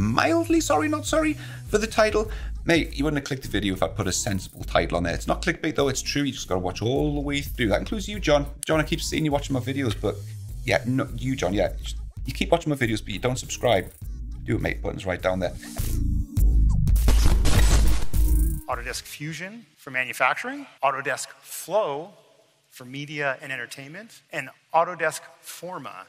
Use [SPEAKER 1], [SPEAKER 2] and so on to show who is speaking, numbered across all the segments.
[SPEAKER 1] mildly sorry, not sorry, for the title. Mate, you wouldn't have clicked the video if I put a sensible title on there. It's not clickbait though, it's true. You just gotta watch all the way through. That includes you, John. John, I keep seeing you watching my videos, but yeah, no, you, John, yeah. You keep watching my videos, but you don't subscribe. Do it, mate. Button's right down there.
[SPEAKER 2] Autodesk Fusion for manufacturing, Autodesk Flow for media and entertainment, and Autodesk Forma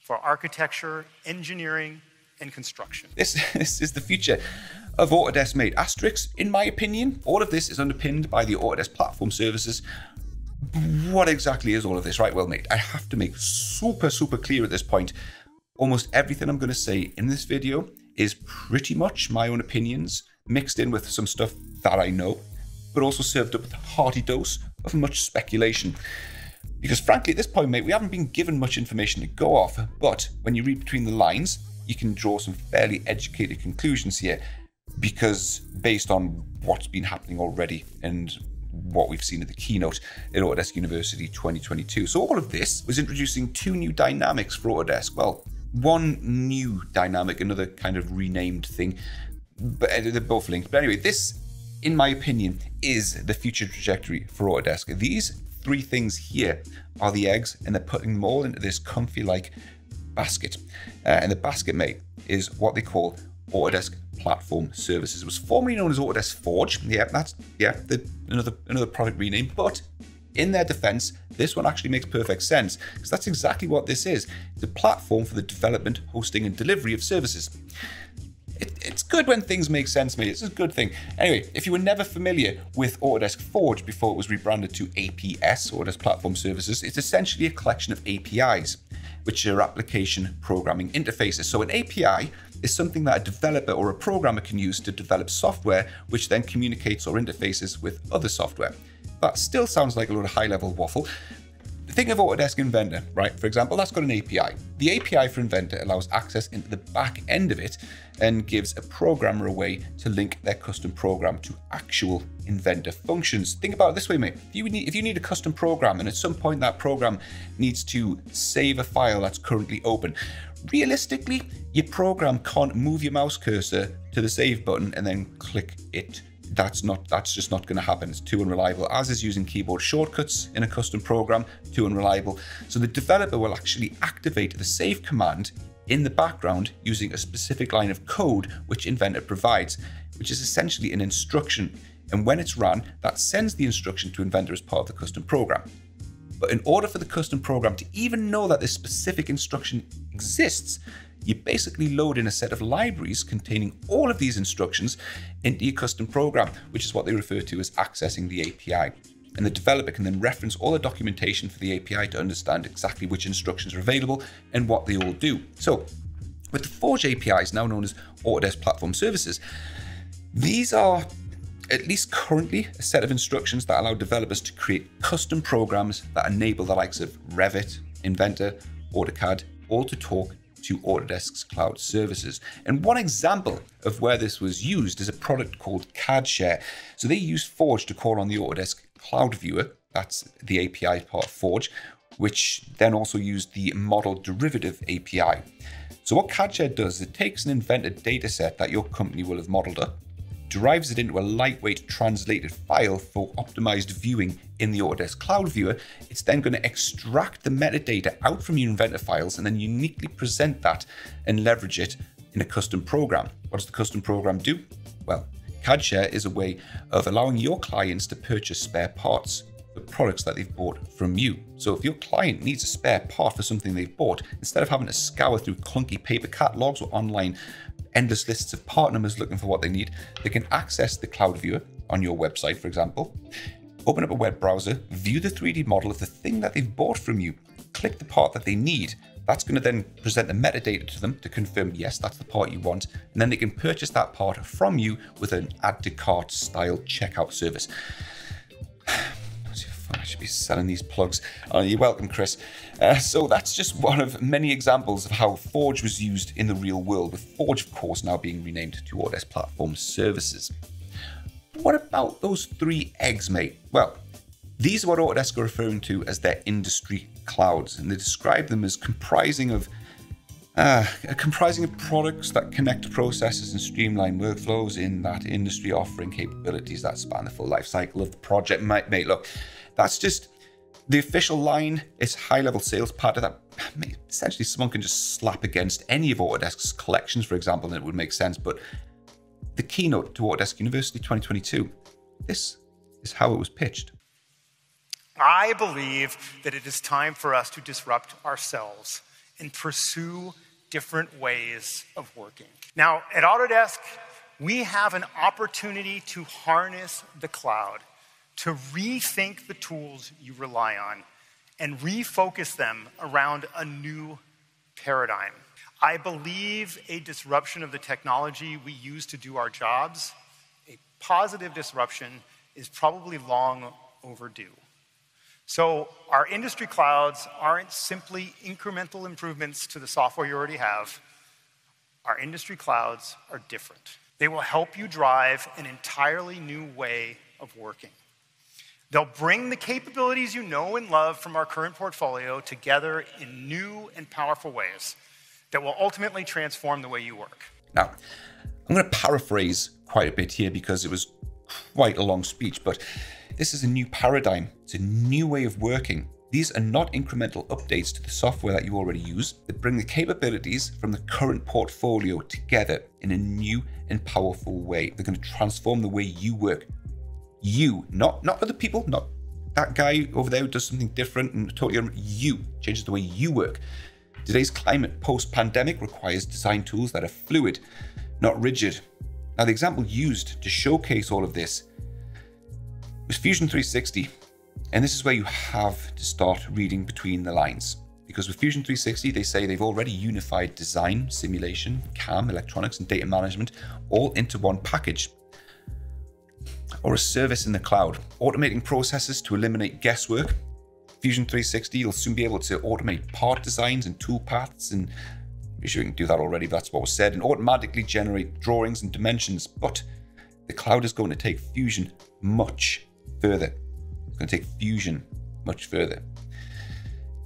[SPEAKER 2] for architecture, engineering, and construction.
[SPEAKER 1] This, this is the future of Autodesk made. Asterix, in my opinion, all of this is underpinned by the Autodesk platform services. What exactly is all of this? Right, well, mate, I have to make super, super clear at this point. Almost everything I'm going to say in this video is pretty much my own opinions, mixed in with some stuff that I know, but also served up with a hearty dose of much speculation. Because frankly, at this point, mate, we haven't been given much information to go off, but when you read between the lines, you can draw some fairly educated conclusions here because based on what's been happening already and what we've seen at the keynote at Autodesk University 2022. So all of this was introducing two new dynamics for Autodesk. Well, one new dynamic, another kind of renamed thing, but uh, they're both linked. But anyway, this, in my opinion, is the future trajectory for Autodesk. These three things here are the eggs, and they're putting them all into this comfy like basket. Uh, and the basket mate is what they call Autodesk Platform Services. It was formerly known as Autodesk Forge. Yeah, that's yeah, the, another another product rename. But in their defense, this one actually makes perfect sense because that's exactly what this is. It's a platform for the development, hosting, and delivery of services. It, it's good when things make sense, mate. It's a good thing. Anyway, if you were never familiar with Autodesk Forge before it was rebranded to APS, Autodesk Platform Services, it's essentially a collection of APIs which are application programming interfaces. So an API is something that a developer or a programmer can use to develop software, which then communicates or interfaces with other software. That still sounds like a lot of high level waffle, Think of Autodesk Inventor, right? For example, that's got an API. The API for Inventor allows access into the back end of it and gives a programmer a way to link their custom program to actual Inventor functions. Think about it this way, mate. If you need, if you need a custom program and at some point that program needs to save a file that's currently open, realistically, your program can't move your mouse cursor to the save button and then click it that's not that's just not going to happen. It's too unreliable. As is using keyboard shortcuts in a custom program, too unreliable. So the developer will actually activate the save command in the background using a specific line of code which Inventor provides, which is essentially an instruction. And when it's run, that sends the instruction to Inventor as part of the custom program. But in order for the custom program to even know that this specific instruction exists, you basically load in a set of libraries containing all of these instructions into your custom program, which is what they refer to as accessing the API. And the developer can then reference all the documentation for the API to understand exactly which instructions are available and what they all do. So, with the Forge APIs, now known as Autodesk Platform Services, these are at least currently a set of instructions that allow developers to create custom programs that enable the likes of Revit, Inventor, AutoCAD, all to talk to Autodesk's cloud services. And one example of where this was used is a product called CADshare. So they use Forge to call on the Autodesk Cloud Viewer, that's the API part of Forge, which then also used the model derivative API. So what CADshare does is it takes an Inventor dataset that your company will have modeled up, drives it into a lightweight translated file for optimized viewing in the Autodesk Cloud Viewer, it's then going to extract the metadata out from your Inventor files and then uniquely present that and leverage it in a custom program. What does the custom program do? Well, CADshare is a way of allowing your clients to purchase spare parts for products that they've bought from you. So if your client needs a spare part for something they've bought, instead of having to scour through clunky paper catalogs or online endless lists of part numbers looking for what they need. They can access the cloud viewer on your website, for example, open up a web browser, view the 3D model of the thing that they've bought from you, click the part that they need. That's going to then present the metadata to them to confirm, yes, that's the part you want. And then they can purchase that part from you with an add to cart style checkout service. I should be selling these plugs. Oh, you're welcome, Chris. Uh, so that's just one of many examples of how Forge was used in the real world, with Forge, of course, now being renamed to Autodesk Platform Services. What about those three eggs, mate? Well, these are what Autodesk are referring to as their industry clouds, and they describe them as comprising of Uh, comprising of products that connect processes and streamline workflows in that industry, offering capabilities that span the full life cycle of the project. Mate, mate look, that's just the official line. It's high-level sales part of that. Essentially, someone can just slap against any of Autodesk's collections, for example, and it would make sense. But the keynote to Autodesk University 2022, this is how it was pitched.
[SPEAKER 2] I believe that it is time for us to disrupt ourselves and pursue different ways of working. Now, at Autodesk, we have an opportunity to harness the cloud, to rethink the tools you rely on, and refocus them around a new paradigm. I believe a disruption of the technology we use to do our jobs, a positive disruption, is probably long overdue. So, our industry clouds aren't simply incremental improvements to the software you already have. Our industry clouds are different. They will help you drive an entirely new way of working. They'll bring the capabilities you know and love from our current portfolio together in new and powerful ways that will ultimately transform the way you work.
[SPEAKER 1] Now, I'm going to paraphrase quite a bit here because it was quite a long speech, but this is a new paradigm. It's a new way of working. These are not incremental updates to the software that you already use. They bring the capabilities from the current portfolio together in a new and powerful way. They're going to transform the way you work. You, not not other people, not that guy over there who does something different and totally you changes the way you work. Today's climate post pandemic requires design tools that are fluid, not rigid. Now, the example used to showcase all of this was Fusion 360. And this is where you have to start reading between the lines. Because with Fusion 360, they say they've already unified design, simulation, CAM, electronics, and data management all into one package or a service in the cloud, automating processes to eliminate guesswork Fusion 360, you'll soon be able to automate part designs and tool paths, and you can do that already, that's what was said, and automatically generate drawings and dimensions. But the cloud is going to take Fusion much further. It's going to take Fusion much further.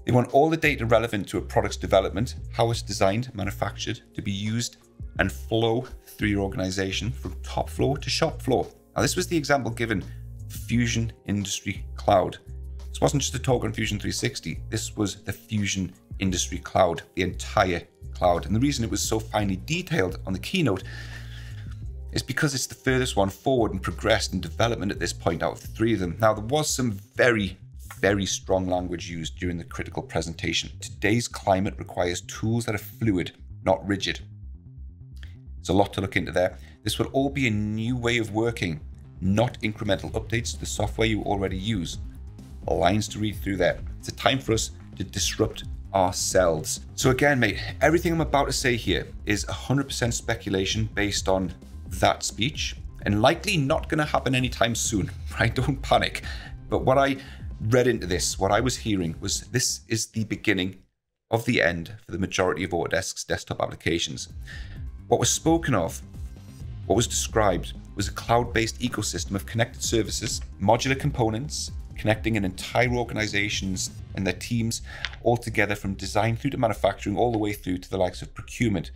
[SPEAKER 1] They want all the data relevant to a product's development, how it's designed, manufactured, to be used, and flow through your organization from top floor to shop floor. Now, this was the example given Fusion Industry Cloud. This wasn't just a talk on Fusion 360, this was the Fusion Industry Cloud, the entire cloud. And the reason it was so finely detailed on the keynote is because it's the furthest one forward and progressed in development at this point out of the three of them. Now, there was some very, very strong language used during the critical presentation. Today's climate requires tools that are fluid, not rigid. There's a lot to look into there. This will all be a new way of working, not incremental updates to the software you already use lines to read through there. It's a time for us to disrupt ourselves. So again, mate, everything I'm about to say here is 100% speculation based on that speech and likely not going to happen anytime soon, right? Don't panic. But what I read into this, what I was hearing was this is the beginning of the end for the majority of Autodesk's desktop applications. What was spoken of, what was described, was a cloud based ecosystem of connected services, modular components, connecting an entire organizations and their teams all together from design through to manufacturing, all the way through to the likes of procurement,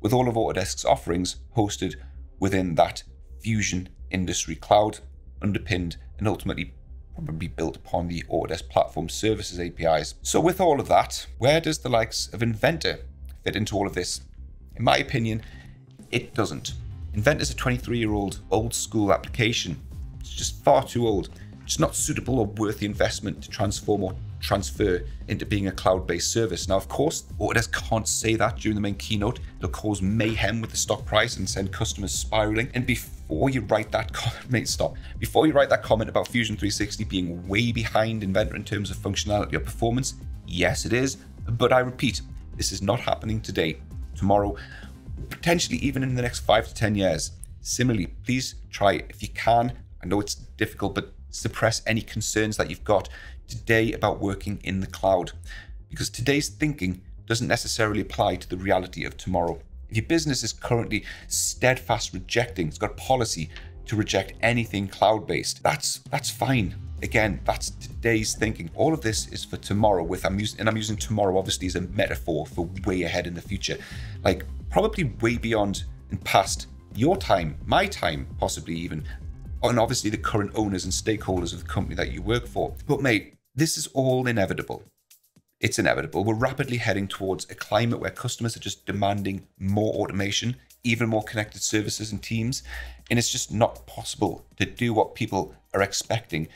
[SPEAKER 1] with all of Autodesk's offerings hosted within that Fusion Industry Cloud, underpinned and ultimately probably built upon the Autodesk Platform Services APIs. So, with all of that, where does the likes of Inventor fit into all of this? In my opinion, it doesn't. Inventor is a 23 year old old school application. It's just far too old it's not suitable or worth the investment to transform or transfer into being a cloud-based service. Now, of course, Autodesk can't say that during the main keynote. It'll cause mayhem with the stock price and send customers spiraling. And before you write that comment, mate, stop. Before you write that comment about Fusion 360 being way behind Inventor in terms of functionality or performance, yes, it is. But I repeat, this is not happening today, tomorrow, potentially even in the next five to 10 years. Similarly, please try if you can. I know it's difficult, but suppress any concerns that you've got today about working in the cloud. Because today's thinking doesn't necessarily apply to the reality of tomorrow. If your business is currently steadfast rejecting, it's got policy to reject anything cloud-based, that's that's fine. again, that's today's thinking. All of this is for tomorrow. With I'm using, and I'm using tomorrow obviously as a metaphor for way ahead in the future, like probably way beyond and past your time, my time, possibly even, and obviously the current owners and stakeholders of the company that you work for. But mate, this is all inevitable. It's inevitable. We're rapidly heading towards a climate where customers are just demanding more automation, even more connected services and teams. And it's just not possible to do what people are expecting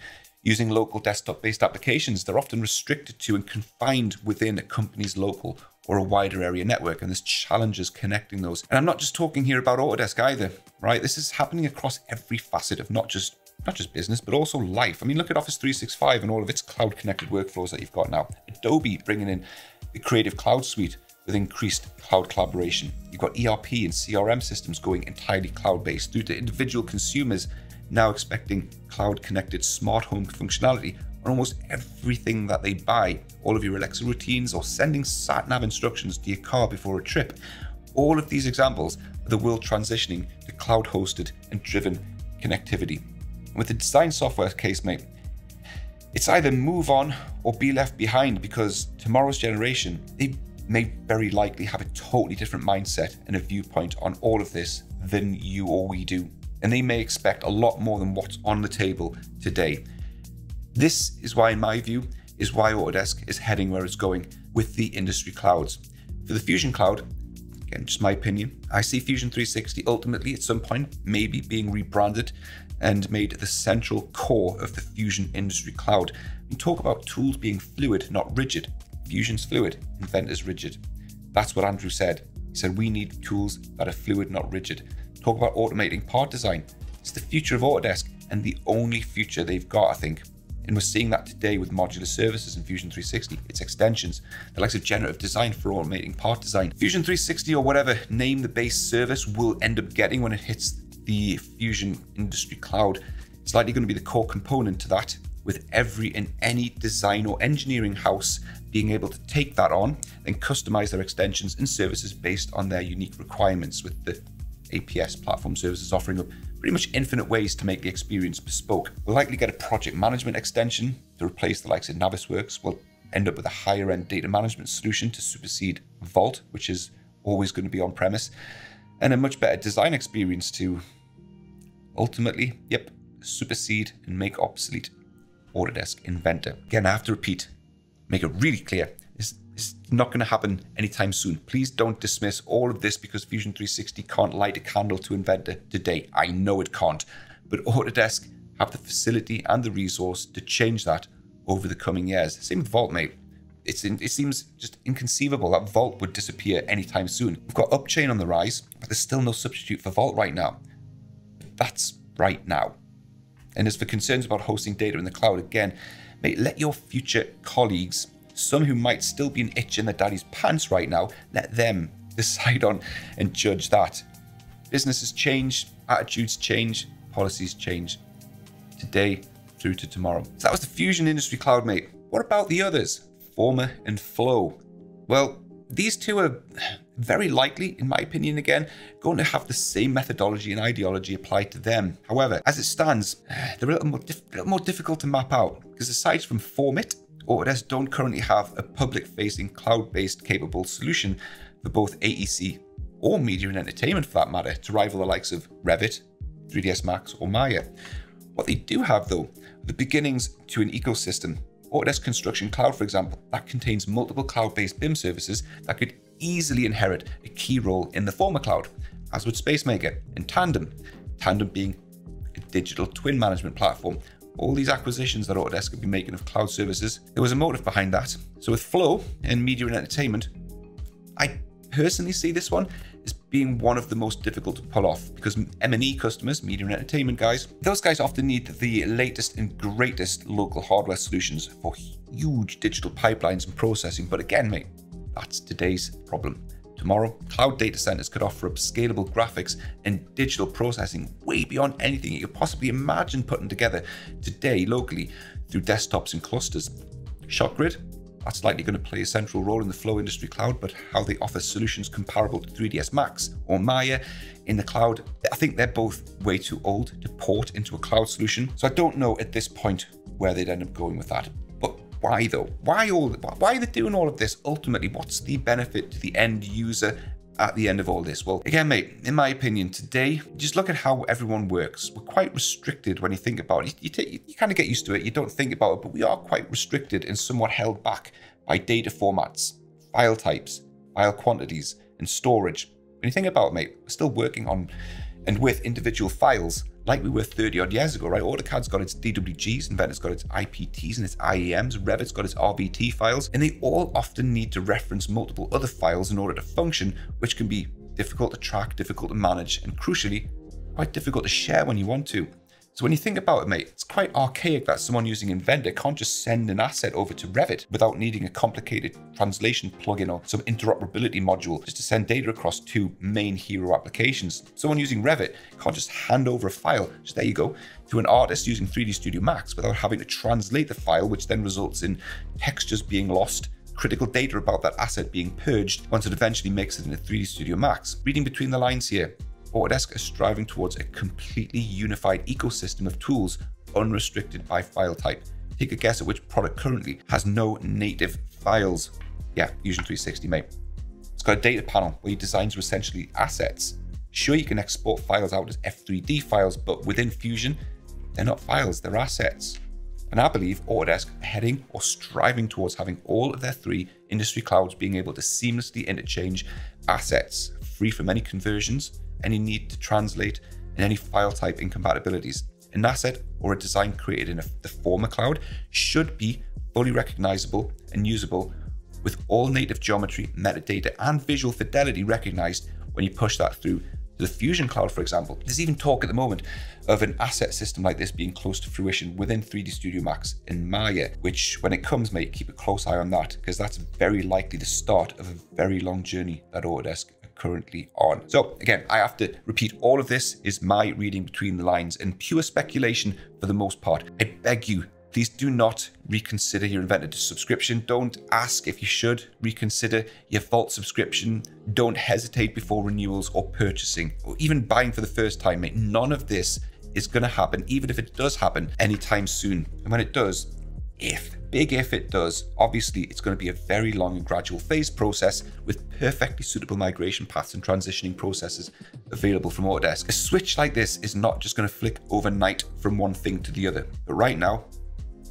[SPEAKER 1] using local desktop based applications. They're often restricted to and confined within a company's local or a wider area network, and there's challenges connecting those. And I'm not just talking here about Autodesk either, right? This is happening across every facet of not just not just business, but also life. I mean, look at Office 365 and all of its cloud connected workflows that you've got now. Adobe bringing in the Creative Cloud Suite with increased cloud collaboration. You've got ERP and CRM systems going entirely cloud based through to individual consumers now expecting cloud connected smart home functionality on almost everything that they buy. All of your Alexa routines or sending sat nav instructions to your car before a trip. All of these examples are the world transitioning to cloud hosted and driven connectivity. With the design software case, mate, it's either move on or be left behind because tomorrow's generation, they may very likely have a totally different mindset and a viewpoint on all of this than you or we do. And they may expect a lot more than what's on the table today. This is why, in my view, is why Autodesk is heading where it's going with the industry clouds. For the Fusion Cloud, again, just my opinion, I see Fusion 360 ultimately at some point maybe being rebranded and made the central core of the Fusion industry cloud. We talk about tools being fluid, not rigid. Fusion's fluid, Inventor's rigid. That's what Andrew said. He said, We need tools that are fluid, not rigid. Talk about automating part design. It's the future of Autodesk and the only future they've got, I think. And we're seeing that today with modular services in Fusion 360. It's extensions, the likes of generative design for automating part design. Fusion 360 or whatever name the base service will end up getting when it hits the Fusion Industry Cloud. It's likely going to be the core component to that, with every and any design or engineering house being able to take that on and customize their extensions and services based on their unique requirements, with the APS platform services offering up pretty much infinite ways to make the experience bespoke. We'll likely get a project management extension to replace the likes of Navisworks. We'll end up with a higher end data management solution to supersede Vault, which is always going to be on premise and a much better design experience to ultimately, yep, supersede and make obsolete Autodesk Inventor. Again, I have to repeat, make it really clear, it's, not going to happen anytime soon. Please don't dismiss all of this because Fusion 360 can't light a candle to Inventor today. I know it can't, but Autodesk have the facility and the resource to change that over the coming years. Same with Vault, mate in, it seems just inconceivable that Vault would disappear anytime soon. We've got Upchain on the rise, but there's still no substitute for Vault right now. That's right now. And as for concerns about hosting data in the cloud, again, mate, let your future colleagues, some who might still be an itch in their daddy's pants right now, let them decide on and judge that. Businesses change, attitudes change, policies change. Today through to tomorrow. So that was the Fusion Industry Cloud, mate. What about the others? Forma and Flow. Well, these two are very likely, in my opinion, again, going to have the same methodology and ideology applied to them. However, as it stands, they're a little more, a little more difficult to map out because aside from Formit, Autodesk don't currently have a public-facing cloud-based capable solution for both AEC or media and entertainment for that matter to rival the likes of Revit, 3ds Max or Maya. What they do have though, are the beginnings to an ecosystem Autodesk Construction Cloud, for example, that contains multiple cloud-based BIM services that could easily inherit a key role in the Forma cloud, as would SpaceMaker and Tandem. Tandem being a digital twin management platform. All these acquisitions that Autodesk could be making of cloud services, there was a motive behind that. So with Flow and media and entertainment, I personally see this one as being one of the most difficult to pull off because M&E customers, media and entertainment guys, those guys often need the latest and greatest local hardware solutions for huge digital pipelines and processing. But again, mate, that's today's problem. Tomorrow, cloud data centers could offer up scalable graphics and digital processing way beyond anything you could possibly imagine putting together today locally through desktops and clusters. ShotGrid that's likely going to play a central role in the Flow Industry Cloud, but how they offer solutions comparable to 3ds Max or Maya in the cloud, I think they're both way too old to port into a cloud solution. So I don't know at this point where they'd end up going with that. Why though? Why all? Why are they doing all of this? Ultimately, what's the benefit to the end user at the end of all this? Well, again, mate, in my opinion, today, just look at how everyone works. We're quite restricted when you think about it. You, you, you kind of get used to it, you don't think about it, but we are quite restricted and somewhat held back by data formats, file types, file quantities, and storage. When you think about it, mate, we're still working on and with individual files like we were 30 odd years ago, right? AutoCAD's got its DWGs, Inventor's got its IPTs and its IAMs, Revit's got its RVT files, and they all often need to reference multiple other files in order to function, which can be difficult to track, difficult to manage, and crucially, quite difficult to share when you want to. So when you think about it, mate, it's quite archaic that someone using Inventor can't just send an asset over to Revit without needing a complicated translation plugin or some interoperability module just to send data across two main hero applications. Someone using Revit can't just hand over a file, just there you go, to an artist using 3D Studio Max without having to translate the file, which then results in textures being lost, critical data about that asset being purged once it eventually makes it into 3D Studio Max. Reading between the lines here, Autodesk is striving towards a completely unified ecosystem of tools unrestricted by file type. Take a guess at which product currently has no native files. Yeah, Fusion 360, mate. It's got a data panel where your designs are essentially assets. Sure, you can export files out as F3D files, but within Fusion, they're not files, they're assets. And I believe Autodesk are heading or striving towards having all of their three industry clouds being able to seamlessly interchange assets, free from any conversions any need to translate, and any file type incompatibilities. An asset or a design created in a, the Forma cloud should be fully recognizable and usable with all native geometry, metadata, and visual fidelity recognized when you push that through to the Fusion Cloud, for example. There's even talk at the moment of an asset system like this being close to fruition within 3D Studio Max and Maya, which when it comes, mate, keep a close eye on that because that's very likely the start of a very long journey that Autodesk currently on. So again, I have to repeat all of this is my reading between the lines and pure speculation for the most part. I beg you, please do not reconsider your Inventor subscription. Don't ask if you should reconsider your Vault subscription. Don't hesitate before renewals or purchasing or even buying for the first time, mate. None of this is going to happen, even if it does happen anytime soon. And when it does, if big if it does, obviously it's going to be a very long and gradual phase process with perfectly suitable migration paths and transitioning processes available from Autodesk. A switch like this is not just going to flick overnight from one thing to the other. But right now,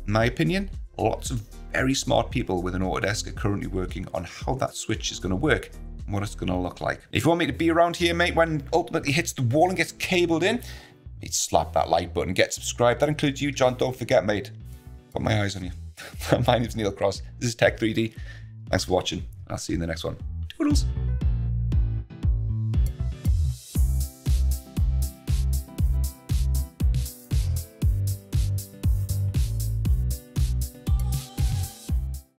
[SPEAKER 1] in my opinion, lots of very smart people within Autodesk are currently working on how that switch is going to work and what it's going to look like. If you want me to be around here, mate, when ultimately hits the wall and gets cabled in, mate, slap that like button, get subscribed. That includes you, John. Don't forget, mate. Got my eyes on you. My name's Neil Cross. This is Tech 3D. Thanks for watching. I'll see you in the next one. Toodles.